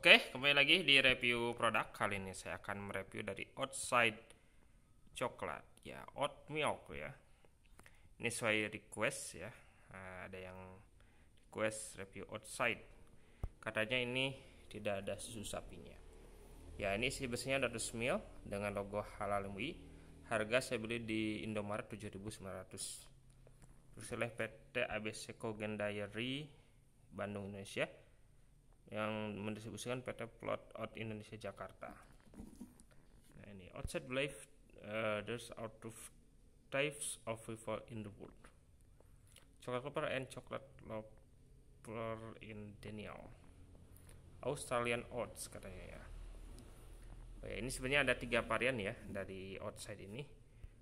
Oke, kembali lagi di review produk. Kali ini saya akan mereview dari Outside Coklat, ya, oat milk ya. Ini sesuai request ya. Ada yang request review Outside. Katanya ini tidak ada susu sapinya. Ya, ini sih biasanya ada mil dengan logo halal MUI. Harga saya beli di Indomaret 7.900. Terus oleh PT ABC Kogen Dairy Bandung Indonesia yang mendistribusikan PT Plot Out Indonesia Jakarta. Nah ini outside life uh, there's out of types of people in the world. Chocolate lover and chocolate lover in Daniel. Australian oats katanya ya. Oh ya ini sebenarnya ada tiga varian ya dari outside ini.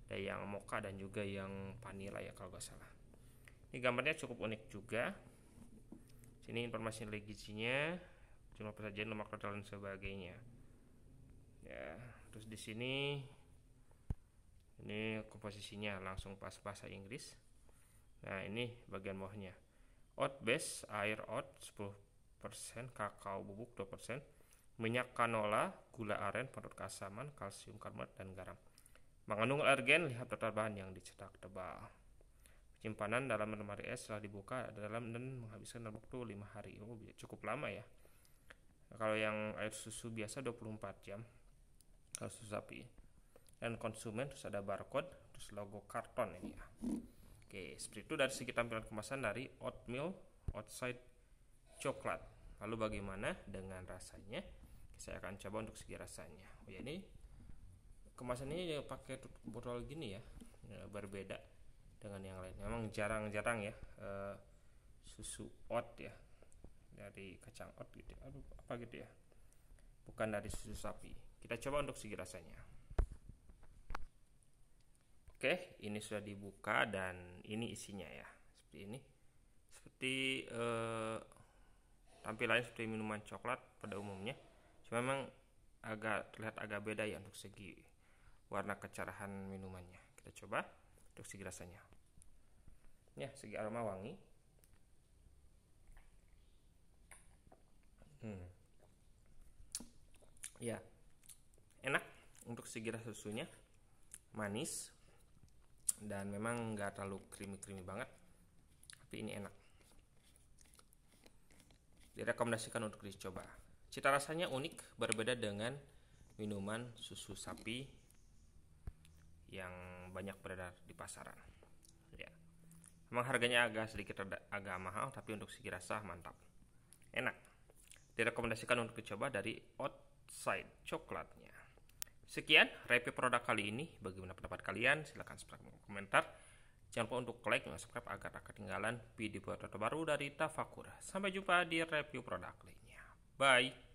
Ada yang mocha dan juga yang vanilla ya kalau nggak salah. Ini gambarnya cukup unik juga Sini informasi legisinya, jumlah persajian, lemak total dan sebagainya. Ya, terus di sini ini komposisinya langsung pas bahasa Inggris. Nah, ini bagian bawahnya. Oat base, air oat 10%, kakao bubuk 2%, minyak canola, gula aren, penurut keasaman, kalsium karbonat dan garam. Mengandung alergen, lihat total bahan yang dicetak tebal. Simpanan dalam lemari es setelah dibuka dalam dan menghabiskan dalam waktu 5 hari. Oh, cukup lama ya. kalau yang air susu biasa 24 jam. Kalau susu sapi. Dan konsumen terus ada barcode, terus logo karton ini ya. Oke, seperti itu dari segi tampilan kemasan dari oatmeal outside coklat. Lalu bagaimana dengan rasanya? Saya akan coba untuk segi rasanya. Oh ya ini kemasan ini pakai botol gini ya, ya berbeda dengan yang lain. Memang jarang-jarang ya uh, susu oat ya dari kacang oat gitu. Aduh apa gitu ya? Bukan dari susu sapi. Kita coba untuk segi rasanya. Oke, ini sudah dibuka dan ini isinya ya. Seperti ini. Seperti uh, tampilannya seperti minuman coklat pada umumnya. Cuma memang agak terlihat agak beda ya untuk segi warna kecerahan minumannya. Kita coba untuk segi rasanya. Ya segi aroma wangi. Hmm. ya. Enak untuk segi rasa susunya. Manis. Dan memang nggak terlalu creamy-creamy banget. Tapi ini enak. Direkomendasikan untuk dicoba. Cita rasanya unik berbeda dengan minuman susu sapi yang banyak beredar di pasaran. Ya. Memang harganya agak sedikit agak mahal, tapi untuk segi rasa mantap. Enak. Direkomendasikan untuk dicoba dari outside coklatnya. Sekian review produk kali ini. Bagaimana pendapat kalian? Silahkan subscribe komentar. Jangan lupa untuk like dan subscribe agar tak ketinggalan video terbaru dari Tafakur. Sampai jumpa di review produk lainnya. Bye.